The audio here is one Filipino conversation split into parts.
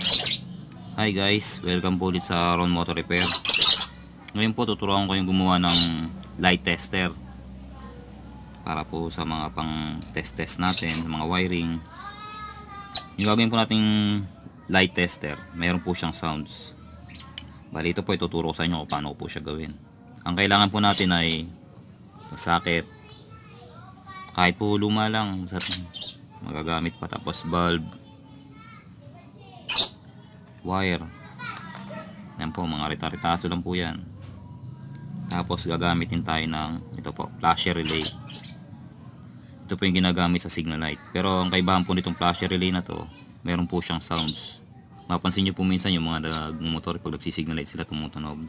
Hi guys, welcome po ulit sa Ron Motor Repair. Ngayon po tuturuan ko yung gumawa ng light tester. Para po sa mga pang test test natin, sa mga wiring. Yung gagawin po nating light tester, mayroon po siyang sounds. Bali ito po ituturo ko sa inyo kung paano po siya gawin. Ang kailangan po natin ay socket. Kahit po luma lang, magagamit pa tapos bulb wire. Yan po mga rita-ritaso lang po yan. Tapos gagamitin tayo ng ito po flasher relay. Ito po yung ginagamit sa signal light. Pero ang kaibahan po nitong flasher relay na to meron po siyang sounds. Mapansin nyo po minsan yung mga motor pag nagsisignal light sila tumutunog.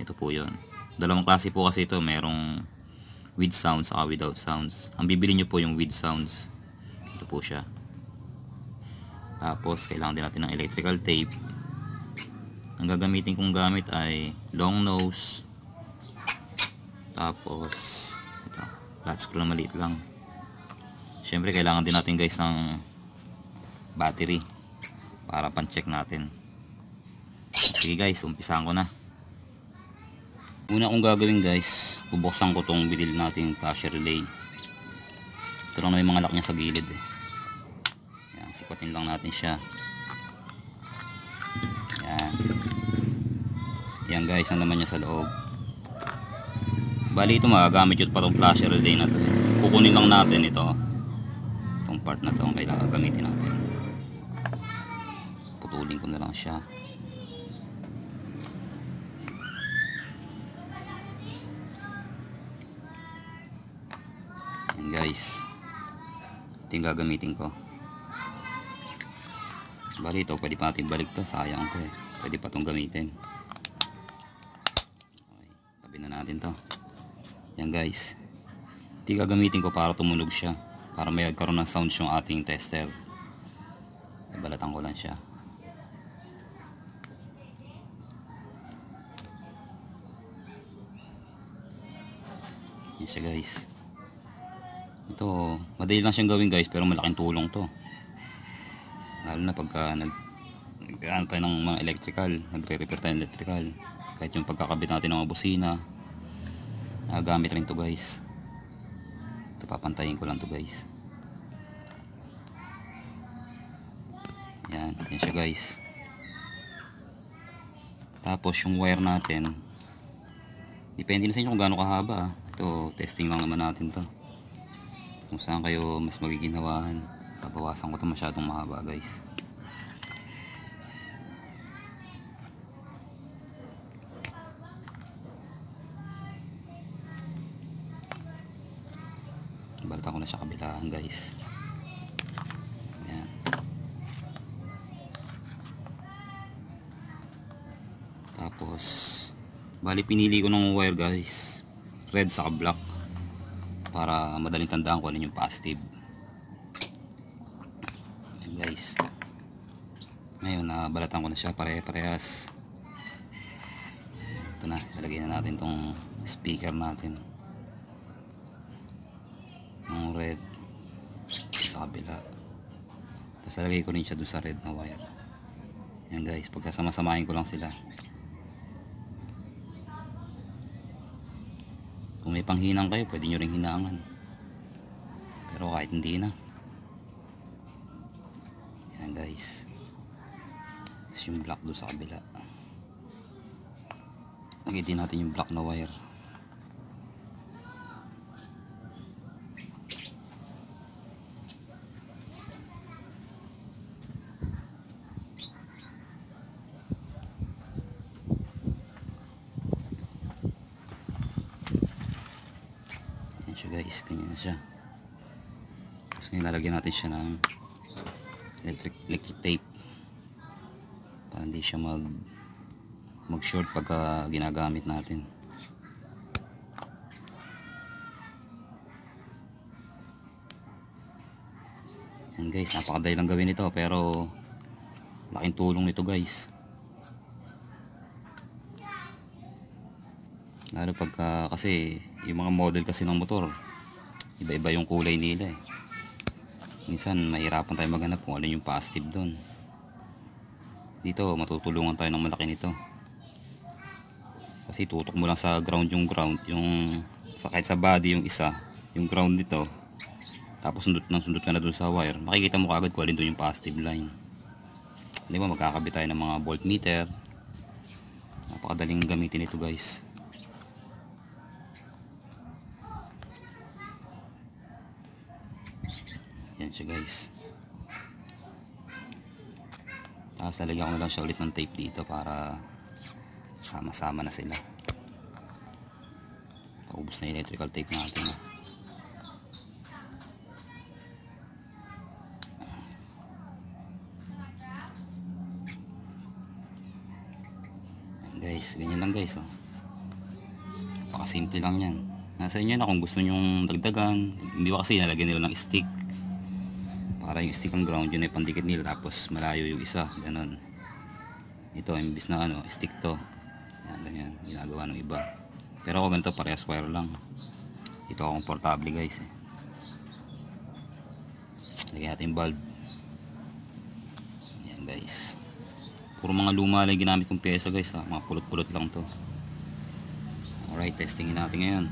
Ito po yun. Dalawang klase po kasi ito merong with sounds saka without sounds. Ang bibili nyo po yung with sounds. Ito po siya tapos kailangan din natin ng electrical tape. Ang gagamitin kong gamit ay long nose. Tapos ito flat screw na maliit lang. Syempre kailangan din natin guys ng battery para pan check natin. Sige guys umpisahan ko na. Una kong gagawin guys bubuksan ko tong binil natin flasher relay. Ito lang na yung mga lock niya sa gilid eh sipatin lang natin siya. Yan. Yan guys ang naman niya sa loob. Bali ito magagamit yun pa itong flasher relay na to. Kukunin lang natin ito. Itong part na to ang kailangan gamitin natin. Putulin ko na lang siya. Yan guys. Ito yung gagamitin ko Bali ito, pwede pa natin balik to. Sayang to eh. Pwede pa itong gamitin. Okay, tabi na natin to. Yan guys. Ito gagamitin ko para tumunog siya. Para may agkaroon ng sounds yung ating tester. Balatan ko lang siya. Yan siya guys. Ito, madali lang siyang gawin guys pero malaking tulong to lalo na pagka nag tayo ng mga electrical nagre-repair tayo ng electrical. Kahit yung pagkakabit natin ng mga busina nagagamit rin to guys. Ito papantayin ko lang to guys. Yan yan siya guys. Tapos yung wire natin depende na sa inyo kung gaano kahaba ah. ito testing lang naman natin to. Kung saan kayo mas magiginhawahan babawasan ko ito masyadong mahaba guys. Balatan ko na siya kabilaan guys. Yan tapos bali pinili ko ng wire guys. Red sa black. Para madaling tandaan ko ano yung positive guys. Ngayon na uh, balatan ko na siya pare-parehas. Ito na lalagay na natin tong speaker natin. Ng red sa kabila. Tapos lalagay ko rin siya doon sa red na wire. Yan guys pagkasama-samahin ko lang sila. Kung may panghinang kayo pwede nyo rin hinangan pero kahit hindi na guys tapos yung black doon sa kabila. Lagay din natin yung black na wire. Siya guys. Ganyan siya. Tapos ngayon lalagyan natin siya ng electric, electric tape. Para hindi siya mag mag short pagka ginagamit natin. Yan guys napakadali lang gawin ito pero laking tulong nito guys. Lalo pagka kasi yung mga model kasi ng motor iba iba yung kulay nila eh minsan mahirapan tayo maghanap kung ano yung positive doon dito matutulungan tayo ng malaki nito. Kasi tutok mo lang sa ground yung ground yung sa kahit sa body yung isa yung ground nito tapos sundot ng sundot ka na dun sa wire makikita mo kaagad kung alin doon yung positive line. Di ba magkakabit tayo ng mga voltmeter. Napakadaling gamitin ito guys yan siya guys. Tapos lalagyan ko na lang siya ulit ng tape dito para sama-sama na sila. Paubos na yung electrical tape natin Ayan, guys. Ganyan lang guys oh. napakasimple lang yan. Nasa inyo na kung gusto nyong dagdagan. Hindi ba kasi nalagyan nila ng stick para yung stick ang ground yun ay pandikit nila tapos malayo yung isa ganon ito imbis na ano stick to. Yan ganyan ginagawa ng iba. Pero ako ganito parehas wire lang. Ito ako komportable guys eh. lagyan natin yung bulb. Yan guys. Puro mga luma lang ginamit kong pyesa guys ha. Mga pulot pulot lang to. Alright testingin natin ngayon.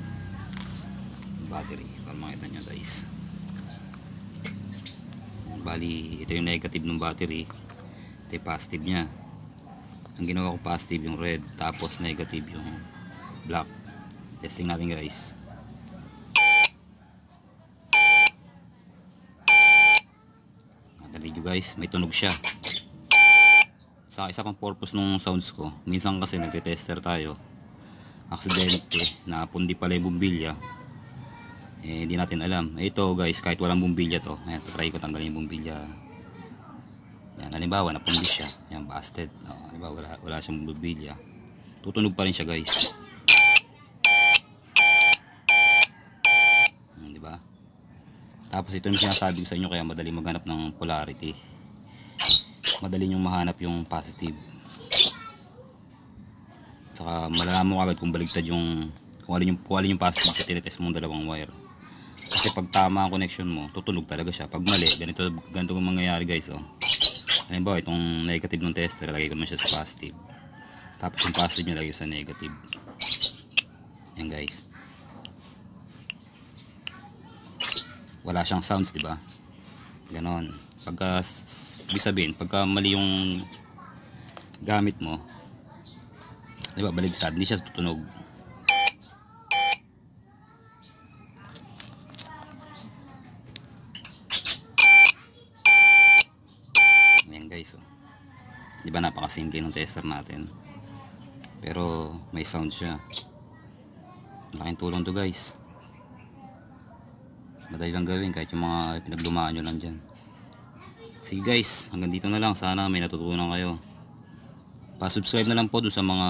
Battery para makita nyo guys bali ito yung negative ng battery. Ito yung positive nya ang ginawa ko positive yung red tapos negative yung black. Testing natin guys. Nyo guys. May tunog siya. Sa isa pang purpose nung sounds ko minsan kasi nagte-tester tayo. Accidentally na pundi pala yung bumbilya eh hindi natin alam. Eh, ito guys kahit walang bumbilya to ayan try ko tanggalin yung bumbilya. Yan halimbawa napundi siya. Yan busted. Oh, halimbawa wala, wala siyang bumbilya. Tutunog pa rin siya guys. Di ba? Tapos ito yung sinasabi ko sa inyo kaya madali maghanap ng polarity. Madali yung mahanap yung positive. Saka malalaman mo agad kung baligtad yung kung alin yung, kung alin yung positive sa tinetest mong dalawang wire kasi pag tama ang connection mo tutunog talaga siya. Pag mali ganito ganito ang mangyayari guys oh. Halimbawa itong negative ng tester lagay ko naman siya sa positive. Tapos yung positive nyo lagay sa negative. Yan guys. Wala siyang sounds di ba? Ganon. Pagka ibig sabihin pagka mali yung gamit mo di ba baligtad hindi siya tutunog ayan guys oh. Di ba napakasimple ng tester natin? Pero may sound siya. Laking tulong to guys. Madali lang gawin kahit yung mga pinaglumaan nyo lang dyan sige guys. Hanggang dito na lang. Sana may natutunan kayo. Pa-subscribe na lang po dun sa mga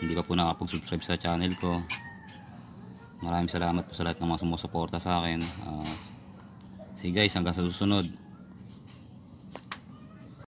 hindi pa po nakapag-subscribe sa channel ko. Maraming salamat po sa lahat ng mga sumusuporta sa akin. Ah, sige guys. Hanggang sa susunod